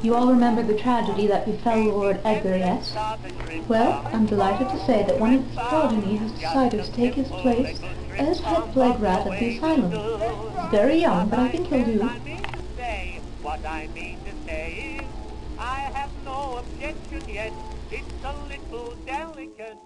You all remember the tragedy that befell Lord Edgar, yes? Well, I'm delighted to say that one of his progeny has decided to take his place as head plague rat at the asylum. He's very young, but I think he'll do. What I mean to say is, I have no objection yet. It's a little delicate.